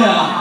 할렐루야.